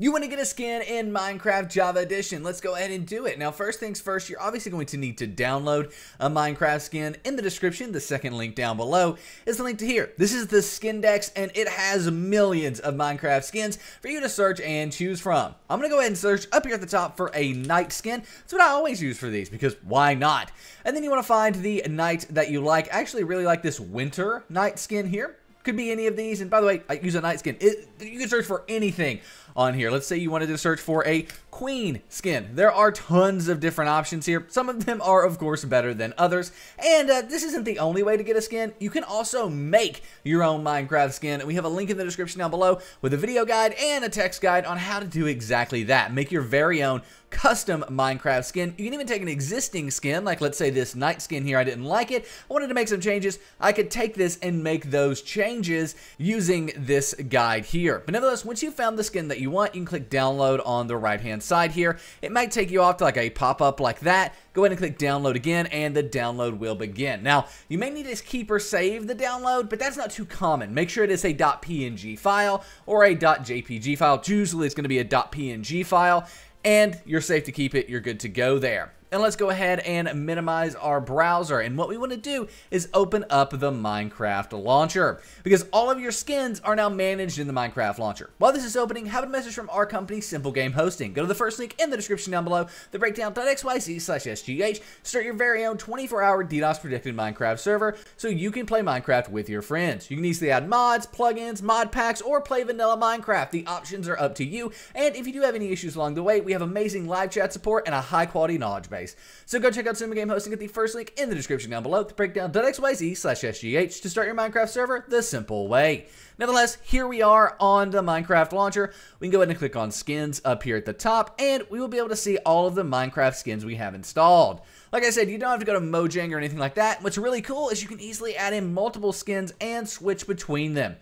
You want to get a skin in Minecraft Java Edition. Let's go ahead and do it. Now, first things first, you're obviously going to need to download a Minecraft skin. In the description, the second link down below is the link to here. This is the skin Skindex, and it has millions of Minecraft skins for you to search and choose from. I'm going to go ahead and search up here at the top for a knight skin. That's what I always use for these, because why not? And then you want to find the knight that you like. I actually really like this winter knight skin here. Could be any of these. And by the way, I use a knight skin. It, you can search for anything on here. Let's say you wanted to search for a queen skin. There are tons of different options here. Some of them are, of course, better than others. And uh, this isn't the only way to get a skin. You can also make your own Minecraft skin. We have a link in the description down below with a video guide and a text guide on how to do exactly that. Make your very own custom Minecraft skin. You can even take an existing skin, like let's say this knight skin here, I didn't like it. I wanted to make some changes. I could take this and make those changes using this guide here. But nevertheless, once you found the skin that you want, you can click download on the right hand side here. It might take you off to like a pop-up like that. Go ahead and click download again and the download will begin. Now, you may need to keep or save the download, but that's not too common. Make sure it is a .png file or a .jpg file. Usually it's going to be a .png file and you're safe to keep it. You're good to go there. And let's go ahead and minimize our browser. And what we want to do is open up the Minecraft launcher because all of your skins are now managed in the Minecraft launcher. While this is opening, have a message from our company, Simple Game Hosting. Go to the first link in the description down below, thebreakdown.xyz slash SGH. Start your very own 24-hour DDoS protected Minecraft server so you can play Minecraft with your friends. You can easily add mods, plugins, mod packs, or play vanilla Minecraft. The options are up to you. And if you do have any issues along the way, we have amazing live chat support and a high-quality knowledge base. So go check out Simple Game Hosting at the first link in the description down below, to the breakdown.xyz slash SGH to start your Minecraft server the simple way. Nevertheless, here we are on the Minecraft launcher. We can go ahead and click on skins up here at the top, and we will be able to see all of the Minecraft skins we have installed. Like I said, you don't have to go to Mojang or anything like that. What's really cool is you can easily add in multiple skins and switch between them.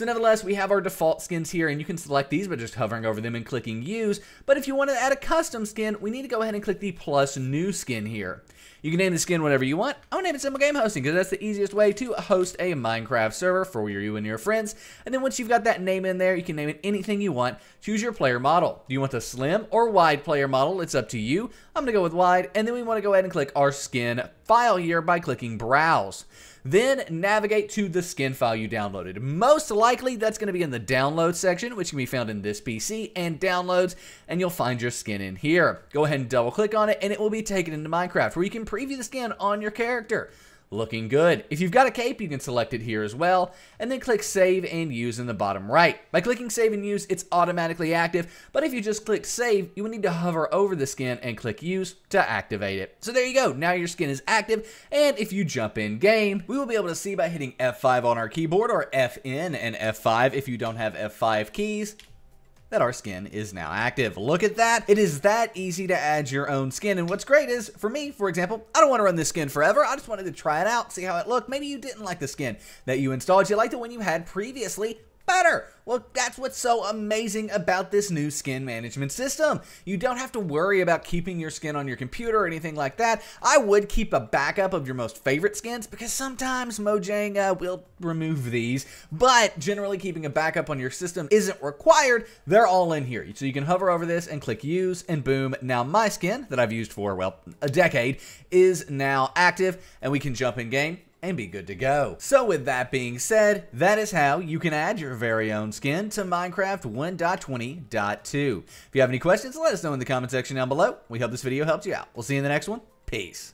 So nevertheless, we have our default skins here, and you can select these by just hovering over them and clicking use. But if you want to add a custom skin, we need to go ahead and click the plus new skin here. You can name the skin whatever you want. I'm to name it Simple Game Hosting because that's the easiest way to host a Minecraft server for you and your friends. And then once you've got that name in there, you can name it anything you want. Choose your player model. Do you want the slim or wide player model? It's up to you. I'm going to go with wide. And then we want to go ahead and click our skin file here by clicking Browse. Then navigate to the skin file you downloaded. Most likely that's going to be in the download section, which can be found in this PC and downloads, and you'll find your skin in here. Go ahead and double click on it and it will be taken into Minecraft where you can preview the skin on your character looking good. If you've got a cape, you can select it here as well, and then click Save and Use in the bottom right. By clicking Save and Use, it's automatically active, but if you just click Save, you will need to hover over the skin and click Use to activate it. So there you go, now your skin is active, and if you jump in game, we will be able to see by hitting F5 on our keyboard, or Fn and F5 if you don't have F5 keys, that our skin is now active. Look at that. It is that easy to add your own skin. And what's great is, for me, for example, I don't want to run this skin forever. I just wanted to try it out, see how it looked. Maybe you didn't like the skin that you installed. You liked the one you had previously better. Well, that's what's so amazing about this new skin management system. You don't have to worry about keeping your skin on your computer or anything like that. I would keep a backup of your most favorite skins because sometimes Mojang uh, will remove these, but generally keeping a backup on your system isn't required. They're all in here. So you can hover over this and click use and boom. Now my skin that I've used for, well, a decade is now active and we can jump in game and be good to go. So with that being said, that is how you can add your very own skin to Minecraft 1.20.2. If you have any questions, let us know in the comment section down below. We hope this video helped you out. We'll see you in the next one. Peace.